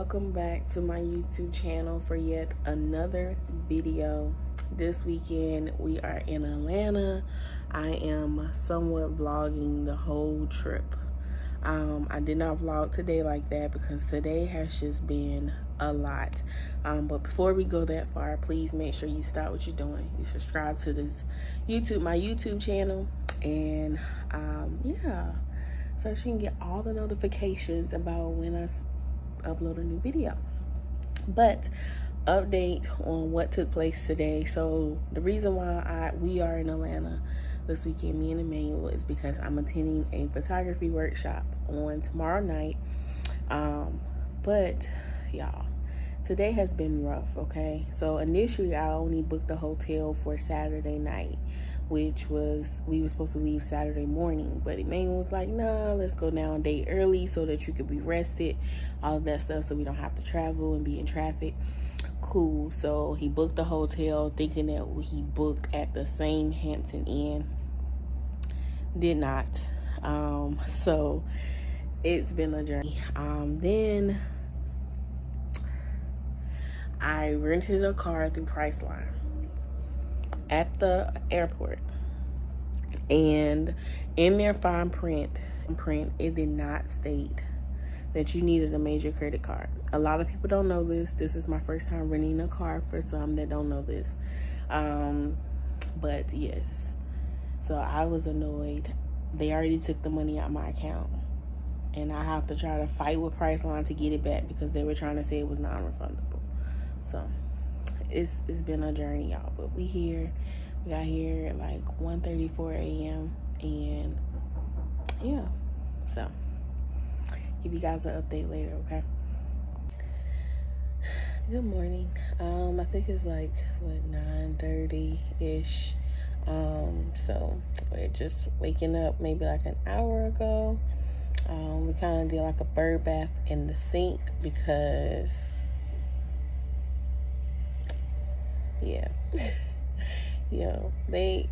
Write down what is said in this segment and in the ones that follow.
welcome back to my youtube channel for yet another video. This weekend we are in atlanta. I am somewhat vlogging the whole trip. Um, i did not vlog today like that because today has just been a lot. Um, but before we go that far please make sure you stop what you're doing. You subscribe to this youtube my youtube channel and um, yeah. So you can get all the notifications about when I upload a new video. But update on what took place today. So the reason why I we are in Atlanta this weekend, me and Emmanuel, is because I'm attending a photography workshop on tomorrow night. Um, but y'all, today has been rough. Okay, so initially I only booked the hotel for Saturday night which was we were supposed to leave Saturday morning. But Emmanuel was like, nah, let's go down day early so that you could be rested, all of that stuff, so we don't have to travel and be in traffic. Cool. So he booked the hotel thinking that he booked at the same Hampton Inn. Did not. Um, so it's been a journey. Um, then I rented a car through Priceline at the airport. And in their fine print print it did not state that you needed a major credit card. A lot of people don't know this. This is my first time renting a car for some that don't know this. Um, but yes. So i was annoyed. They already took the money out of my account. And i have to try to fight with priceline to get it back because they were trying to say it was non-refundable. So it's it's been a journey, y'all. But we here. We got here at like 1:34 a.m. and yeah. So give you guys an update later, okay? Good morning. Um, I think it's like what 9:30 ish. Um, so we're just waking up maybe like an hour ago. Um, we kind of did like a bird bath in the sink because yeah. yeah. They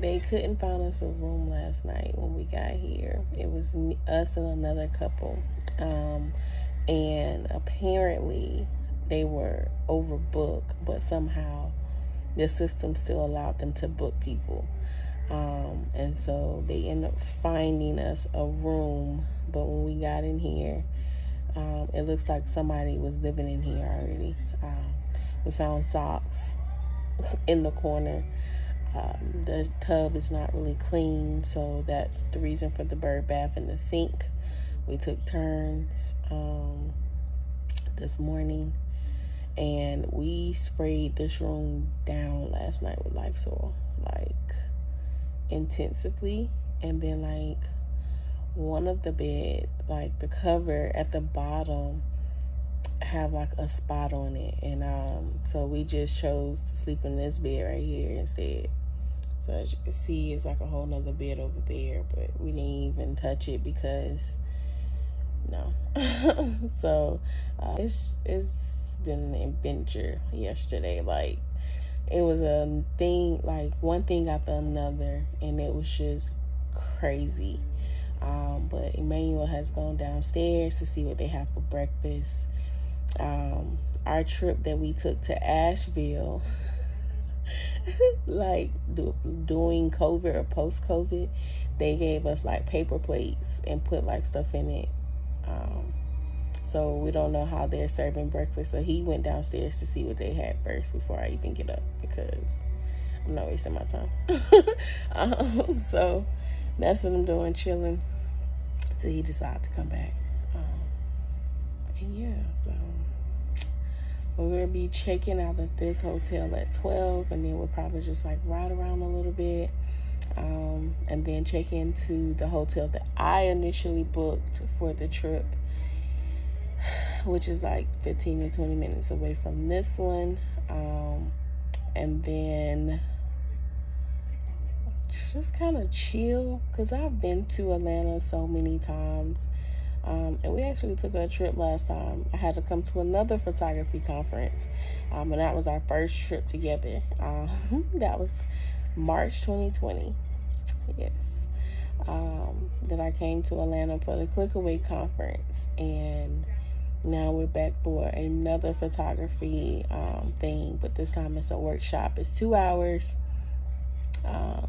they couldn't find us a room last night when we got here. It was us and another couple. Um, and apparently they were overbooked, but somehow the system still allowed them to book people. Um, and so they ended up finding us a room, but when we got in here, um, it looks like somebody was living in here already. Um, we found socks in the corner. Um, the tub is not really clean, so that's the reason for the bird bath in the sink. We took turns um, this morning and we sprayed this room down last night with Lysol, like intensively. And then, like, one of the bed, like the cover at the bottom, have like a spot on it. And um so we just chose to sleep in this bed right here instead. So as you can see it's like a whole nother bed over there but we didn't even touch it because no. So uh, it's it's been an adventure yesterday. Like it was a thing like one thing after another and it was just crazy. Um, but Emmanuel has gone downstairs to see what they have for breakfast um, our trip that we took to Asheville, like do, doing COVID or post COVID, they gave us like paper plates and put like stuff in it. Um, so we don't know how they're serving breakfast. So he went downstairs to see what they had first before I even get up because I'm not wasting my time. um, so that's what I'm doing, chilling. So he decided to come back. And yeah, so we'll be checking out at this hotel at 12 and then we'll probably just like ride around a little bit um, and then check into the hotel that I initially booked for the trip which is like 15 to 20 minutes away from this one um, and then just kind of chill because I've been to Atlanta so many times um, and we actually took a trip last time. I had to come to another photography conference, um, and that was our first trip together. Um, that was March 2020. Yes. Um, that I came to Atlanta for the Clickaway conference, and now we're back for another photography um, thing, but this time it's a workshop. It's two hours. Um,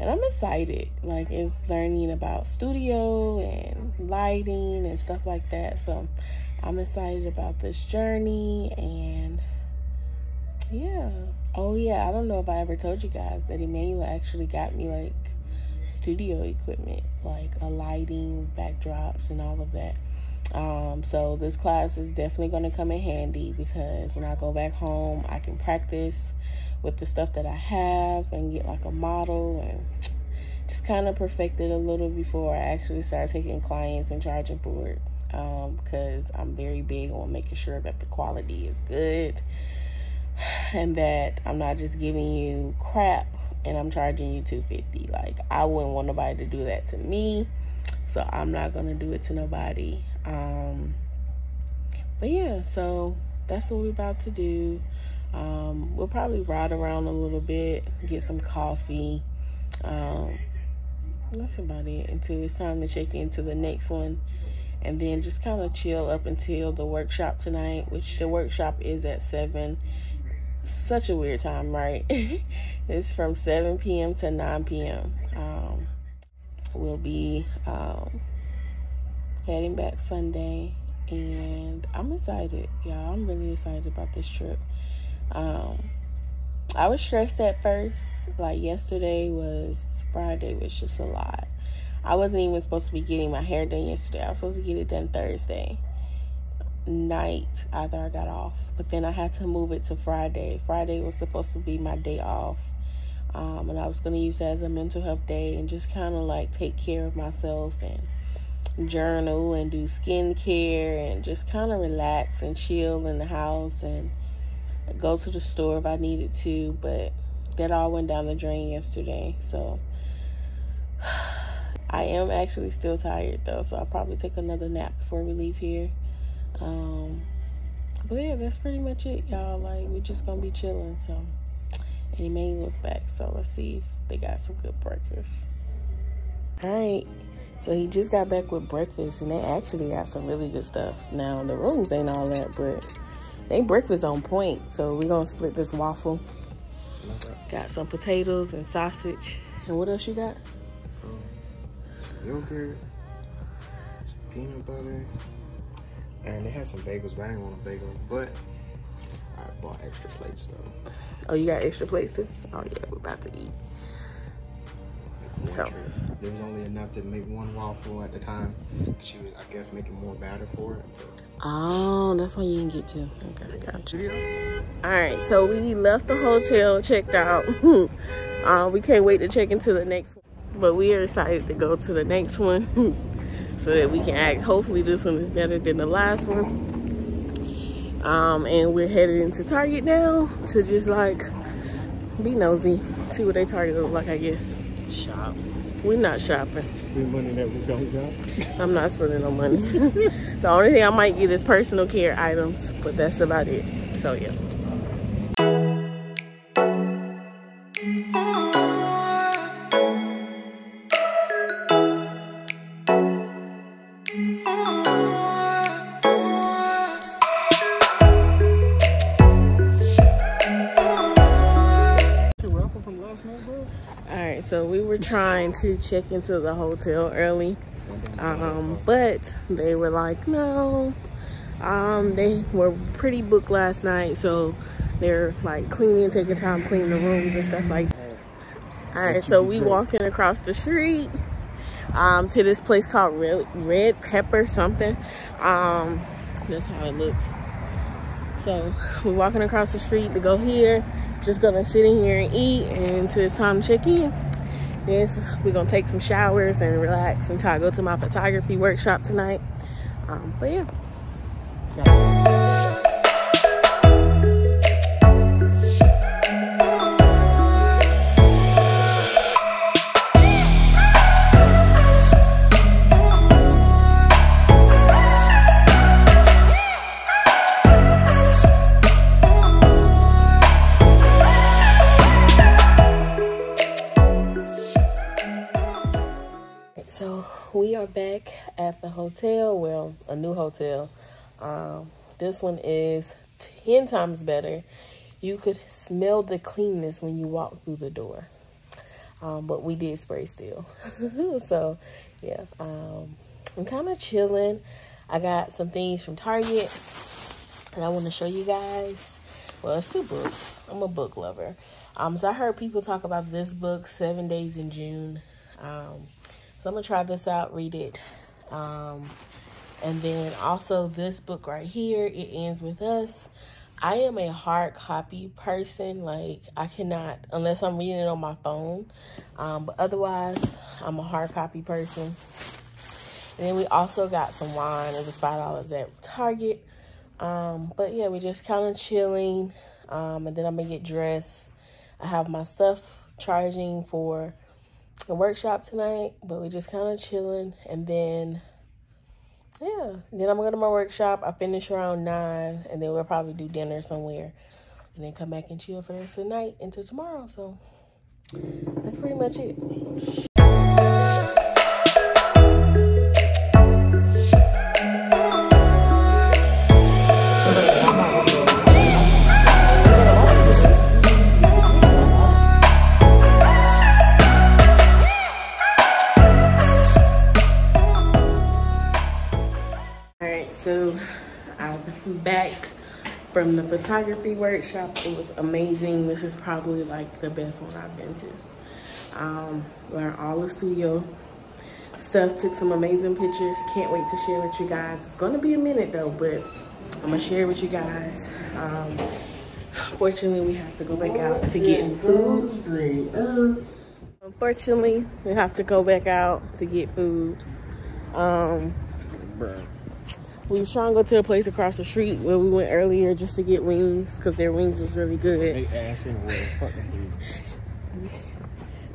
and I'm excited. Like it's learning about studio and lighting and stuff like that. So I'm excited about this journey and yeah. Oh yeah, I don't know if I ever told you guys that Emmanuel actually got me like studio equipment, like a lighting, backdrops, and all of that. Um, so this class is definitely going to come in handy because when I go back home, I can practice with the stuff that I have and get like a model and just kind of perfect it a little before I actually start taking clients and charging for it. Because um, I'm very big on making sure that the quality is good and that I'm not just giving you crap and I'm charging you 250 like I wouldn't want nobody to do that to me so I'm not gonna do it to nobody um but yeah so that's what we're about to do we'll probably ride around a little bit get some coffee um that's about it until it's time to check into the next one and then just kind of chill up until the workshop tonight which the workshop is at 7 such a weird time, right? it's from 7 p.m. to 9 p.m. Um, we'll be um, heading back Sunday, and I'm excited, y'all. I'm really excited about this trip. Um, I was stressed at first. Like yesterday was Friday was just a lot. I wasn't even supposed to be getting my hair done yesterday. I was supposed to get it done Thursday night after I got off. But then I had to move it to Friday. Friday was supposed to be my day off. Um, and I was going to use that as a mental health day and just kind of like take care of myself and journal and do skincare and just kind of relax and chill in the house and go to the store if I needed to. But that all went down the drain yesterday. So I am actually still tired though. So I'll probably take another nap before we leave here. Um, but yeah, that's pretty much it, y'all. Like, we're just gonna be chilling. So, and Emmanuel's back. So, let's see if they got some good breakfast. All right. So, he just got back with breakfast, and they actually got some really good stuff. Now, the rooms ain't all that, but they breakfast on point. So, we're gonna split this waffle. Got some potatoes and sausage. And what else you got? Um, yogurt, some peanut butter, and they had some bagels, but I didn't want a bagel. But I bought extra plates though. Oh, you got extra plates too? Oh yeah, we're about to eat. One so there was only enough to make one waffle at the time. She was, I guess, making more batter for it. Oh, that's why you didn't get to. Okay, I got you. All right, so we left the hotel, checked out. uh, we can't wait to check into the next one. But we are excited to go to the next one. so that we can act. Hopefully this one is better than the last one. Um, and we're headed into Target now to just like be nosy, see what they Target look like, I guess. Shop. We're not shopping. We money that we don't got. I'm not spending no money. the only thing I might get is personal care items, but that's about it. So yeah. So we were trying to check into the hotel early um, but they were like no. Um, they were pretty booked last night so they're like cleaning taking time cleaning the rooms and stuff like that. All right so we walking across the street um, to this place called red, red pepper something. Um, that's how it looks so we're walking across the street to go here just gonna sit in here and eat until it's time to check in Yes, we're gonna take some showers and relax until I go to my photography workshop tonight. Um, but yeah. The hotel. Well, a new hotel. Um, this one is 10 times better. You could smell the cleanness when you walk through the door. Um, but we did spray still. so, yeah. Um, I'm kind of chilling. I got some things from Target. And I want to show you guys. Well, it's two books. I'm a book lover. Um, so I heard people talk about this book, Seven Days in June. Um, so I'm going to try this out, read it. Um, and then also this book right here, It Ends With Us. I am a hard copy person. Like, I cannot, unless I'm reading it on my phone. Um, but otherwise, I'm a hard copy person. And then we also got some wine. It was $5 at Target. Um, but yeah, we just kind of chilling. Um, and then I'm going to get dressed I have my stuff charging for the workshop tonight, but we just kind of chilling. And then, yeah, then I'm going to my workshop. I finish around 9, and then we'll probably do dinner somewhere. And then come back and chill for the rest of the night until tomorrow. So that's pretty much it. From the photography workshop. It was amazing. This is probably like the best one I've been to. Um, learned all the studio stuff, took some amazing pictures. Can't wait to share with you guys. It's gonna be a minute though, but I'm gonna share with you guys. Um, fortunately, we have to go back out to get food. Unfortunately, we have to go back out to get food. Um, we was trying to go to the place across the street where we went earlier just to get wings because their wings was really good. They ass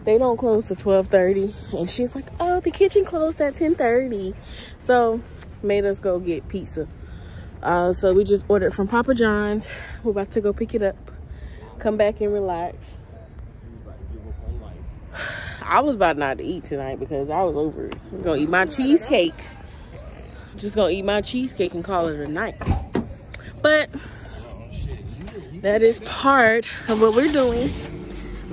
They don't close to 12.30. And she's like, oh, the kitchen closed at 10.30. So, made us go get pizza. Uh, so, we just ordered from Papa John's. We're about to go pick it up. Come back and relax. I was about not to eat tonight because I was over it. I'm going to eat my cheesecake just gonna eat my cheesecake and call it a night. But that is part of what we're doing.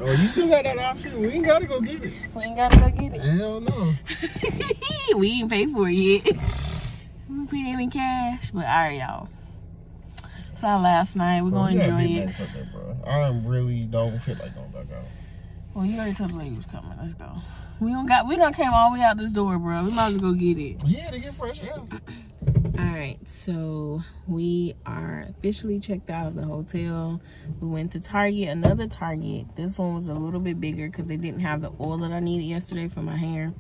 Oh, you still got that option? We ain't gotta go get it. We ain't gotta go get it. Hell no. we ain't paid for it yet. We paid any cash, but all right, y'all. So last night. We're gonna enjoy it. I really don't feel like going back out. Well, you already told the lady was coming. Let's go. We don't got. We don't came all the way out this door, bro. We might as well go get it. Yeah, to get fresh air. all right, so we are officially checked out of the hotel. We went to Target, another Target. This one was a little bit bigger because they didn't have the oil that I needed yesterday for my hair.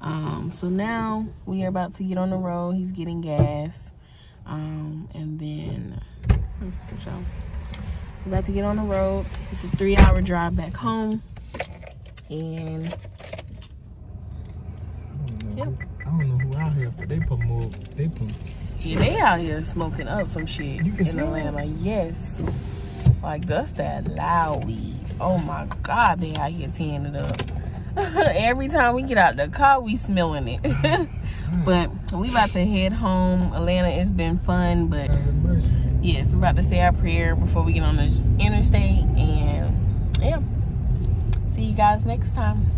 Um, so now we are about to get on the road. He's getting gas, um, and then hmm, so we're about to get on the road. It's a three-hour drive back home, and Yep. I don't know who out here, but they put more. They put. Yeah, they out here smoking up some shit you can in Atlanta. It? Yes. Like that's that loud weed. Oh my god, they out here tearing it up. Every time we get out the car, we smelling it. but we about to head home. Atlanta, it's been fun, but yes, we're about to say our prayer before we get on the interstate. And yeah, see you guys next time.